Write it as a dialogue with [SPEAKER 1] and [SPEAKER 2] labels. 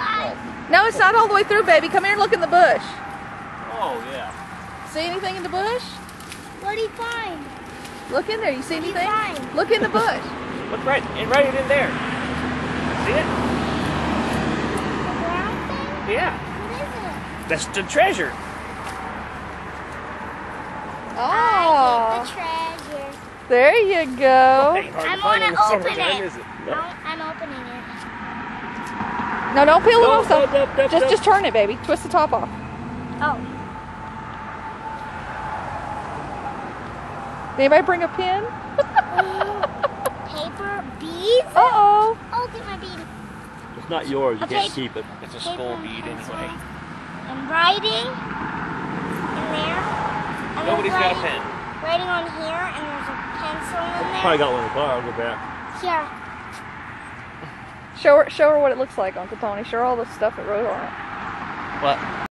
[SPEAKER 1] On, no, it's not all the way through, baby. Come here and look in the bush.
[SPEAKER 2] Oh, yeah.
[SPEAKER 1] See anything in the bush?
[SPEAKER 3] What do you find?
[SPEAKER 1] Look in there. You see anything?
[SPEAKER 3] You
[SPEAKER 1] look in the bush.
[SPEAKER 2] look right, and right in there. See it?
[SPEAKER 3] The
[SPEAKER 2] yeah. That's the treasure.
[SPEAKER 1] There you go.
[SPEAKER 2] Ain't
[SPEAKER 3] I'm gonna open
[SPEAKER 2] summertime,
[SPEAKER 3] it?
[SPEAKER 2] No.
[SPEAKER 3] I'm, I'm opening it.
[SPEAKER 1] No, don't peel it off.
[SPEAKER 2] no,
[SPEAKER 1] son.
[SPEAKER 2] no, no,
[SPEAKER 1] just,
[SPEAKER 2] no.
[SPEAKER 1] just turn it, baby. Twist the top off.
[SPEAKER 3] Oh.
[SPEAKER 1] Did anybody bring a pin?
[SPEAKER 3] Paper beads?
[SPEAKER 1] Uh oh.
[SPEAKER 3] Oh, get my bead.
[SPEAKER 2] It's not yours. You
[SPEAKER 3] Okay.
[SPEAKER 2] can't keep it. It's a skull bead anyway.
[SPEAKER 3] I'm writing in there. And then
[SPEAKER 2] Nobody's got a pen.
[SPEAKER 3] Writing on here, and there's a pencil in there.
[SPEAKER 2] Probably got one in the car. I'll go back.
[SPEAKER 3] Here.
[SPEAKER 1] Show her, show her what it looks like, Uncle Tony. Show her all the stuff that wrote on it.
[SPEAKER 2] What?